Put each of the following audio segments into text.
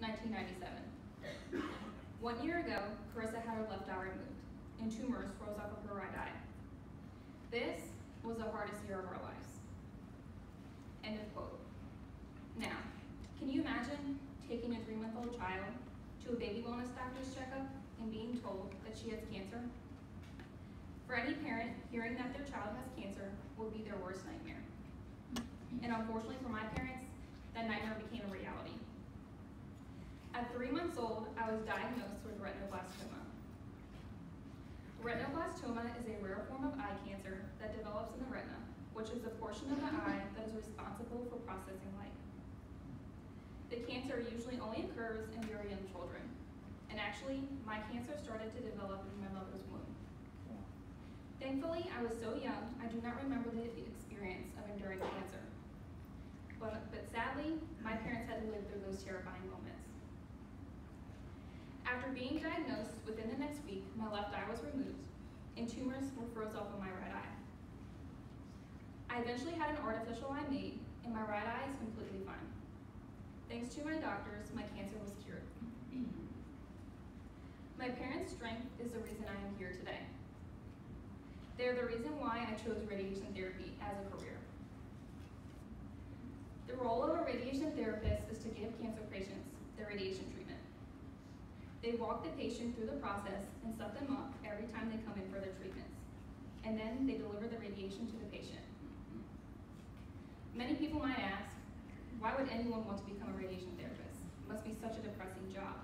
1997. One year ago, Karyssa had her left eye removed, and tumors rose up of her right eye. This was the hardest year of our lives. End of quote. Now, can you imagine taking a three-month-old child to a baby wellness doctor's checkup and being told that she has cancer? For any parent, hearing that their child has cancer would be their worst nightmare. And unfortunately for my parents, that nightmare became a reality. At three months old, I was diagnosed with retinoblastoma. Retinoblastoma is a rare form of eye cancer that develops in the retina, which is the portion of the eye that is responsible for processing light. The cancer usually only occurs in very young children, and actually, my cancer started to develop in my mother's womb. Thankfully, I was so young, I do not remember the experience of enduring cancer. But, but sadly, my parents had to live through those terrifying moments. After being diagnosed, within the next week, my left eye was removed, and tumors were froze off of my right eye. I eventually had an artificial eye made, and my right eye is completely fine. Thanks to my doctors, my cancer was cured. My parents' strength is the reason I am here today. They're the reason why I chose radiation therapy as a career. The role of a radiation therapist is to give cancer patients their radiation treatment. They walk the patient through the process and set them up every time they come in for their treatments. And then they deliver the radiation to the patient. Many people might ask, why would anyone want to become a radiation therapist? It must be such a depressing job.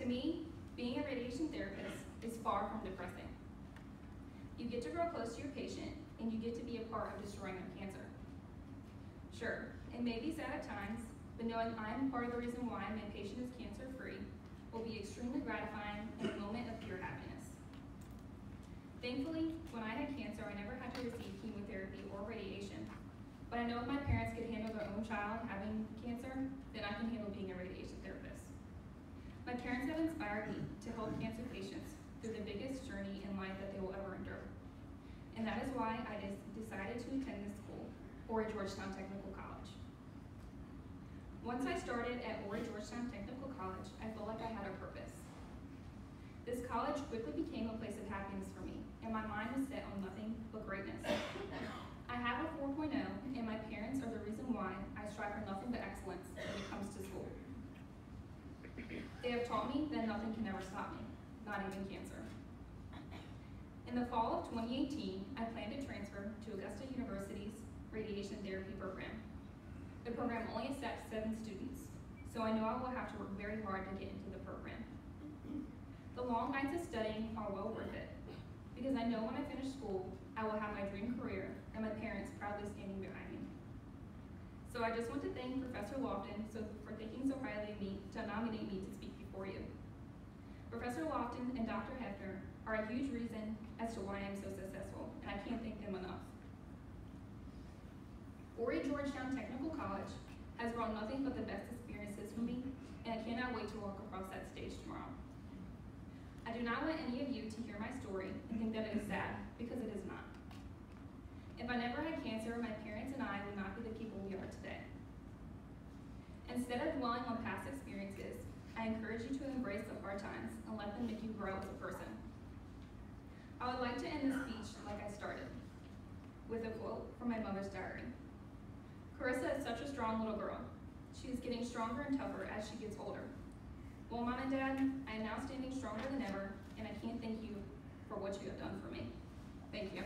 To me, being a radiation therapist is far from depressing. You get to grow close to your patient and you get to be a part of destroying their cancer. Sure, it may be sad at times, but knowing I am part of the reason why my patient is cancer free will be extremely gratifying and a moment of pure happiness. Thankfully, when I had cancer, I never had to receive chemotherapy or radiation. But I know if my parents could handle their own child having cancer, then I can handle being a radiation therapist. My parents have inspired me to help cancer patients through the biggest journey in life that they will ever endure. And that is why I decided to attend this school, Horry Georgetown Technical. Once I started at Horry Georgetown Technical College, I felt like I had a purpose. This college quickly became a place of happiness for me, and my mind was set on nothing but greatness. I have a 4.0, and my parents are the reason why I strive for nothing but excellence when it comes to school. They have taught me that nothing can ever stop me, not even cancer. In the fall of 2018, I planned to transfer to Augusta University's radiation therapy program. The program only accepts seven students, so I know I will have to work very hard to get into the program. The long nights of studying are well worth it, because I know when I finish school, I will have my dream career and my parents proudly standing behind me. So I just want to thank Professor Lofton for thinking so highly of me to nominate me to speak before you. Professor Lofton and Dr. Hefner are a huge reason as to why I'm so successful, and I can't thank them enough. Horry Georgetown Technical College has brought nothing but the best experiences for me, and I cannot wait to walk across that stage tomorrow. I do not want any of you to hear my story and think that it is sad, because it is not. If I never had cancer, my parents and I would not be the people we are today. Instead of dwelling on past experiences, I encourage you to embrace the hard times and let them make you grow as a person. I would like to end this speech like I started, with a quote from my mother's diary. Karyssa is such a strong little girl. She is getting stronger and tougher as she gets older. Well, Mom and Dad, I am now standing stronger than ever, and I can't thank you for what you have done for me. Thank you.